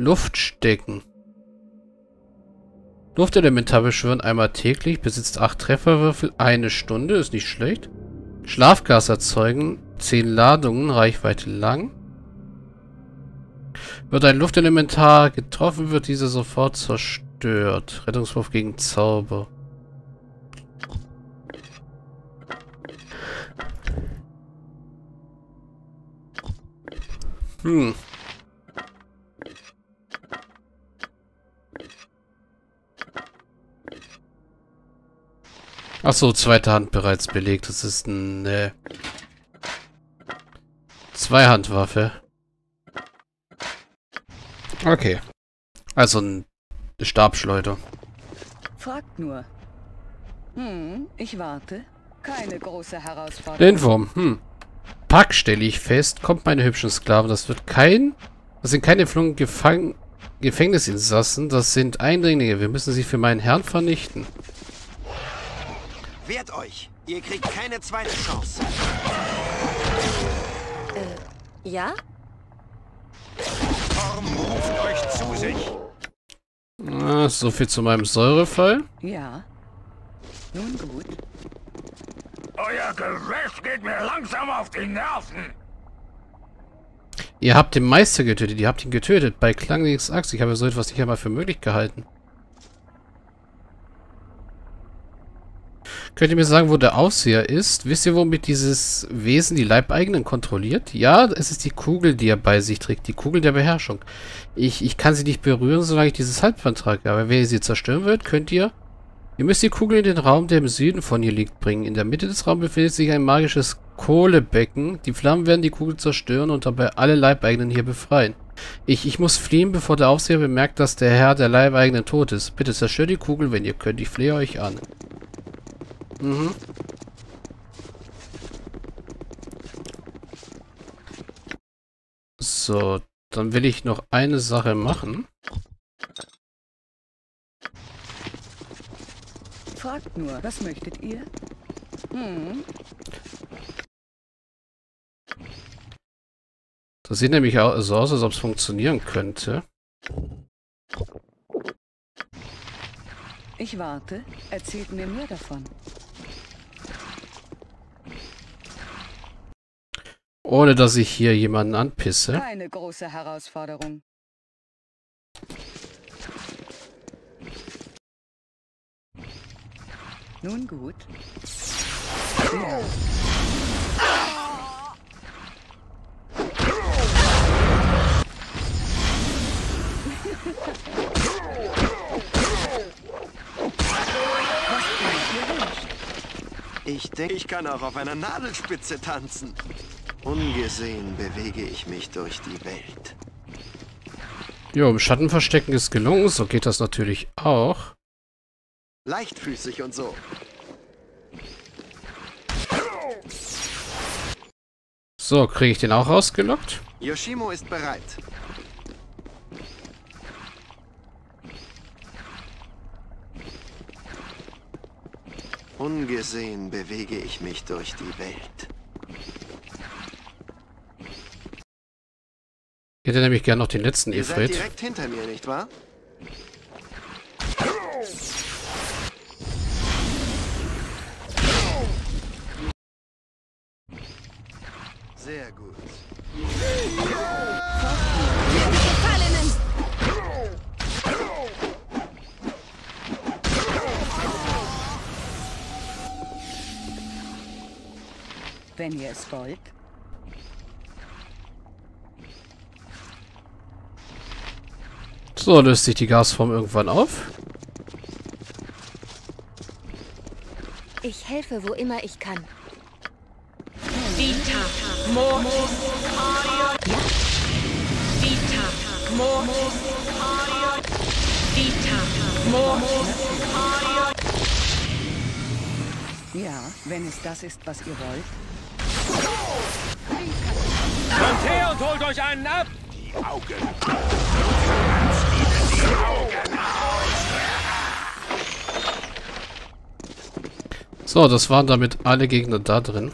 Luft stecken. Luftelementar beschwören einmal täglich, besitzt 8 Trefferwürfel, eine Stunde, ist nicht schlecht. Schlafgas erzeugen, 10 Ladungen, Reichweite lang. Wird ein Luftelementar getroffen, wird dieser sofort zerstört. Rettungswurf gegen Zauber. Hm. Achso, zweite Hand bereits belegt. Das ist eine Zweihandwaffe. Okay. Also ein Stabschleuder. Fragt nur. Hm, ich warte. Keine große Herausforderung. Den Wurm, hm. Pack stelle ich fest, kommt meine hübschen Sklaven. Das wird kein... Das sind keine Flungen Gefängnisinsassen. Das sind Eindringlinge. Wir müssen sie für meinen Herrn vernichten. Wehrt euch! Ihr kriegt keine zweite Chance. Äh, ja? Torm ruft euch zu sich. Ah, so viel zu meinem Säurefall. Ja. Nun gut. Euer Gewäsch geht mir langsam auf die Nerven. Ihr habt den Meister getötet. Ihr habt ihn getötet. Bei Klanglings Axt. Ich habe so etwas nicht einmal für möglich gehalten. Könnt ihr mir sagen, wo der Aufseher ist? Wisst ihr, womit dieses Wesen die Leibeigenen kontrolliert? Ja, es ist die Kugel, die er bei sich trägt. Die Kugel der Beherrschung. Ich, ich kann sie nicht berühren, solange ich dieses Halbband trage. Aber wenn ihr sie zerstören wollt, könnt ihr... Ihr müsst die Kugel in den Raum, der im Süden von hier liegt, bringen. In der Mitte des Raums befindet sich ein magisches Kohlebecken. Die Flammen werden die Kugel zerstören und dabei alle Leibeigenen hier befreien. Ich, ich muss fliehen, bevor der Aufseher bemerkt, dass der Herr der Leibeigenen tot ist. Bitte zerstört die Kugel, wenn ihr könnt. Ich flehe euch an. Mhm. So, dann will ich noch eine Sache machen. Fragt nur, was möchtet ihr? Hm, Das sieht nämlich so aus, als ob es funktionieren könnte. ich warte. Erzählt mir mehr davon. Ohne, dass ich hier jemanden anpisse. Keine große Herausforderung. Nun gut. Ja. Ich denke, ich kann auch auf einer Nadelspitze tanzen. Ungesehen bewege ich mich durch die Welt. Jo, im Schattenverstecken ist gelungen. So geht das natürlich auch. Leichtfüßig und so. So, kriege ich den auch rausgelockt? Yoshimo ist bereit. Ungesehen bewege ich mich durch die Welt. Ich hätte nämlich gern noch den letzten Ihr seid Ifrit. direkt hinter mir, nicht wahr? Sehr gut. Wenn ihr es wollt. So, löst sich die Gasform irgendwann auf. Ich helfe, wo immer ich kann. Vita Mortis Ja. Vita Mortis Vita Mortis Ja, wenn es das ist, was ihr wollt. Kommt her und holt euch einen ab. Die Augen. So, das waren damit alle Gegner da drin.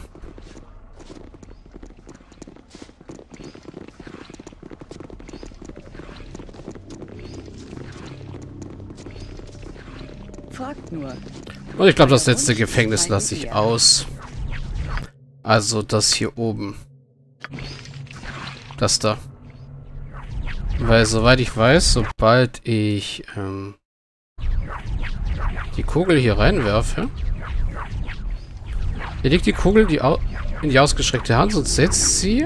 Und ich glaube, das letzte Gefängnis lasse ich aus. Also das hier oben. Das da. Weil soweit ich weiß, sobald ich ähm, die Kugel hier reinwerfe, hier liegt die Kugel die in die ausgestreckte Hand und setzt sie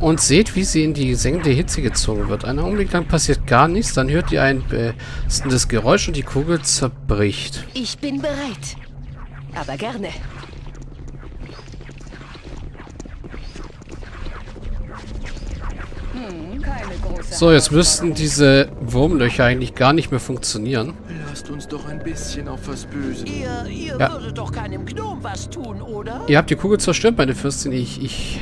und seht, wie sie in die sengende Hitze gezogen wird. Einen Augenblick lang passiert gar nichts, dann hört ihr ein bestendes Geräusch und die Kugel zerbricht. Ich bin bereit. Aber gerne. Hm, keine große So, jetzt müssten diese Wurmlöcher eigentlich gar nicht mehr funktionieren. Lasst uns doch ein bisschen auf was Böses. Ihr, ihr Ja. würdet doch keinem Gnom was tun, oder? Ihr habt die Kugel zerstört, meine Fürstin. Ich, ich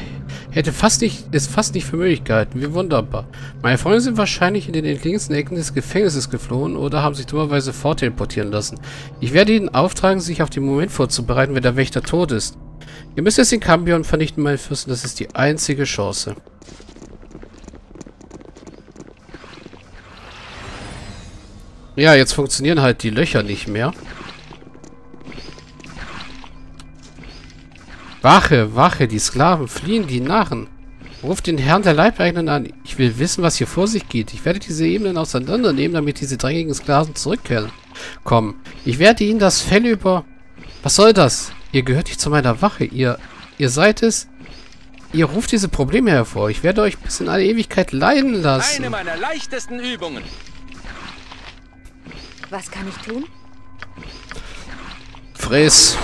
hätte fast nicht, es fast nicht für möglich gehalten. Wie wunderbar. Meine Freunde sind wahrscheinlich in den entlegensten Ecken des Gefängnisses geflohen oder haben sich dummerweise fortteleportieren lassen. Ich werde ihnen auftragen, sich auf den Moment vorzubereiten, wenn der Wächter tot ist. Ihr müsst jetzt den Cambion vernichten, meine Fürsten. Das ist die einzige Chance. Ja, jetzt funktionieren halt die Löcher nicht mehr. Wache, Wache, die Sklaven fliehen, die Narren. Ruft den Herrn der Leibeigenen an. Ich will wissen, was hier vor sich geht. Ich werde diese Ebenen auseinandernehmen, damit diese dreckigen Sklaven zurückkehren. Komm, ich werde ihnen das Fell über... Was soll das? Ihr gehört nicht zu meiner Wache. Ihr... Ihr seid es... Ihr ruft diese Probleme hervor. Ich werde euch bis in alle Ewigkeit leiden lassen. Eine meiner leichtesten Übungen. Was kann ich tun? Friss.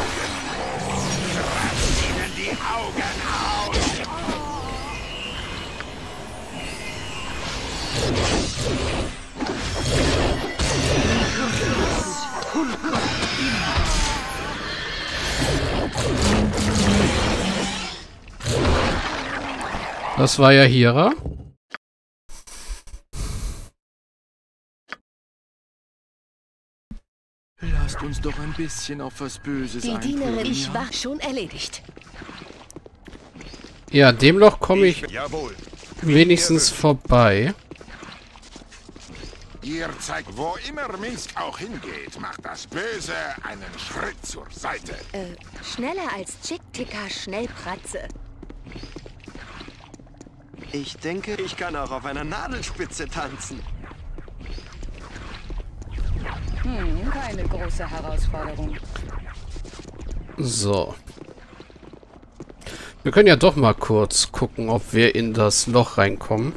Das war ja Hira. Lasst uns doch ein bisschen auf was Böses Die Dienerin, ich war schon erledigt. Ja, dem Loch komme ich Jawohl. wenigstens vorbei. Ihr zeigt, wo immer Minsk auch hingeht, macht das Böse einen Schritt zur Seite. Äh, schneller als Chick-Ticker Schnellpratze. Ich denke, ich kann auch auf einer Nadelspitze tanzen. Hm, keine große Herausforderung. So. Wir können ja doch mal kurz gucken, ob wir in das Loch reinkommen.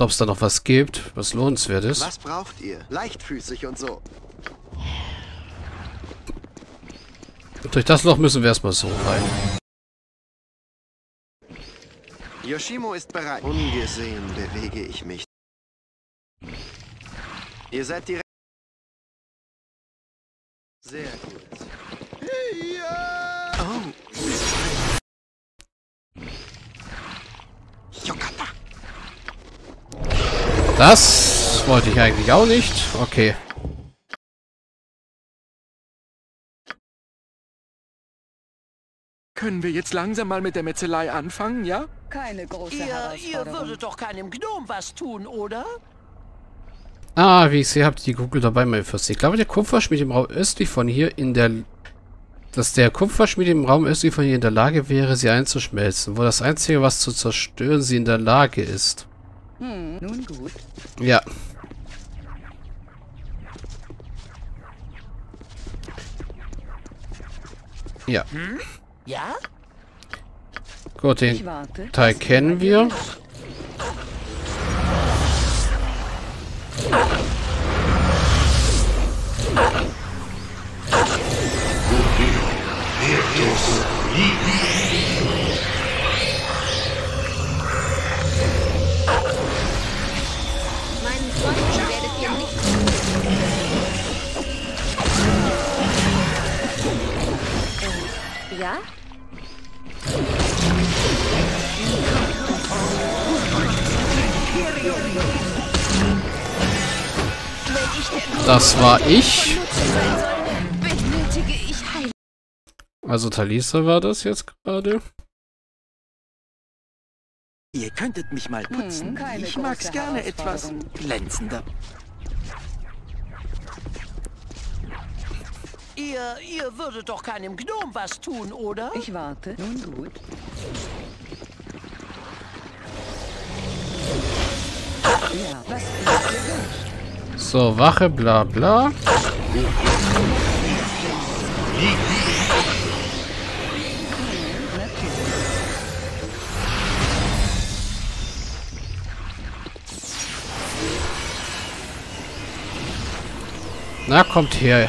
Ob es da noch was gibt, was lohnenswert ist. Was braucht ihr? Leichtfüßig und so. Durch das Loch müssen wir erstmal so rein. Yoshimo ist bereit. Ungesehen bewege ich mich. Ihr seid direkt... Sehr gut. Oh. Yokata. Das wollte ich eigentlich auch nicht. Okay. Können wir jetzt langsam mal mit der Metzelei anfangen, ja? Keine große Ihr, ihr Herausforderung. würdet doch keinem Gnom was tun, oder? Ah, wie ich sehe, habt ihr die Kugel dabei, mein Fürst. Ich glaube, der Kupferschmied im Raum östlich von hier in der... Dass der Kupferschmied im Raum östlich von hier in der Lage wäre, sie einzuschmelzen. Wo das Einzige, was zu zerstören, sie in der Lage ist. Hm, nun gut. Ja. Ja, Ja? gut, den. Teil kennen wir. Good deal. Near dose. Eat. Das war ich. Also Talisa war das jetzt gerade. Ihr könntet mich mal putzen. Hm, ich mag's gerne etwas glänzender. Ihr, ihr würdet doch keinem Gnom was tun, oder? Ich warte. Nun gut. Ja, was immer ihr wünscht. So, Wache, bla bla. Na, kommt her.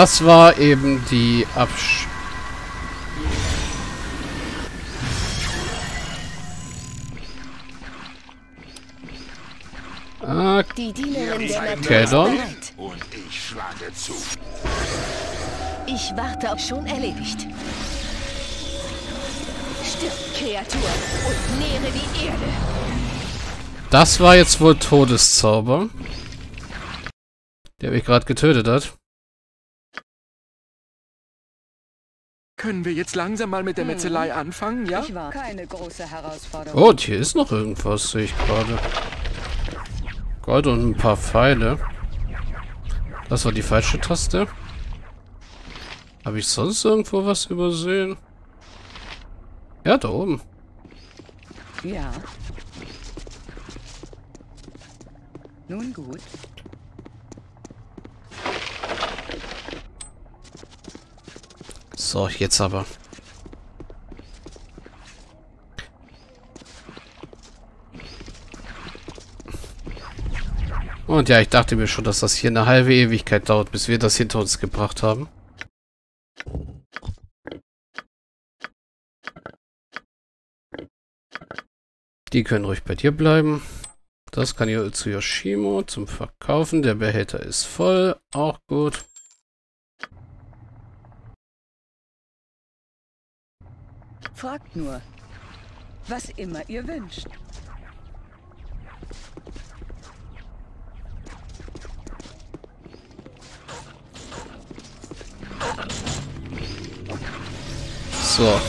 Das war eben die Absch... Ah, Die Dienerin der Natur. Und ich schlage zu. Ich warte auf schon erledigt. Stirb, Kreatur, und nähre die Erde. das war jetzt wohl Todeszauber. Der mich gerade getötet hat. Können wir jetzt langsam mal mit der Metzelei anfangen, ja? Ich war keine große Herausforderung. Oh, und hier ist noch irgendwas, sehe ich gerade. Gold und ein paar Pfeile. Das war die falsche Taste. Habe ich sonst irgendwo was übersehen? Ja, da oben. Ja. Nun gut. So, jetzt aber. Und ja, ich dachte mir schon, dass das hier eine halbe Ewigkeit dauert, bis wir das hinter uns gebracht haben. Die können ruhig bei dir bleiben. Das kann hier zu Yoshimo zum Verkaufen. Der Behälter ist voll. Auch gut. Fragt nur. Was immer ihr wünscht. So.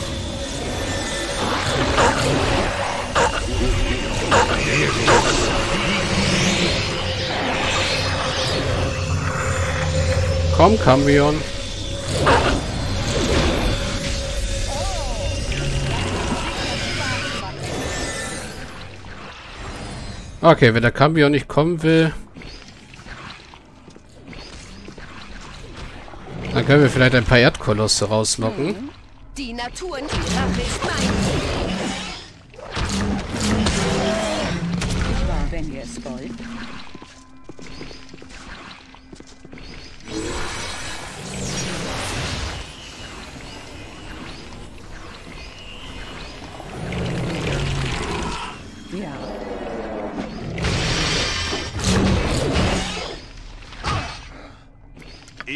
Komm, Cambion. Okay, wenn der Cambion nicht kommen will, dann können wir vielleicht ein paar Erdkolosse rauslocken. Die Natur die Rache ist mein. War, wenn ihr es wollt.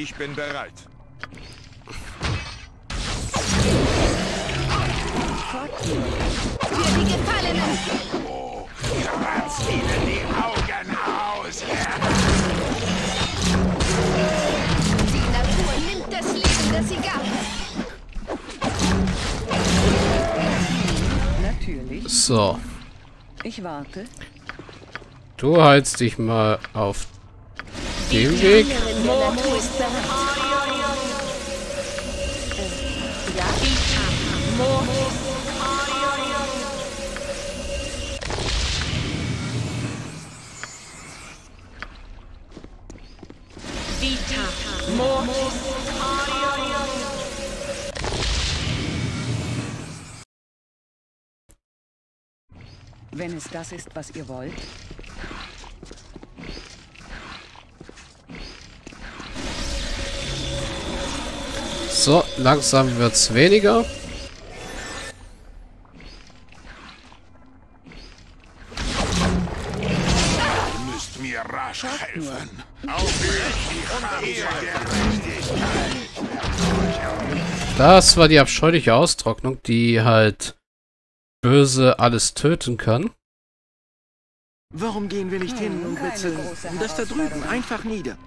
Ich bin bereit. Für die Gefallenen. Oh, ihr ratzt ihnen die Augen aus. Die Natur nimmt das Leben, das sie gab. Natürlich. So, Ich warte. du heilst dich mal auf dem Weg. Wenn es das ist, was ihr wollt. So, langsam wird's weniger. Ihr müsst mir rasch helfen. Auf die Chance der Gerechtigkeit. Das war die abscheuliche Austrocknung, die halt böse alles töten kann. Warum gehen wir nicht hin und große das da drüben einfach nieder?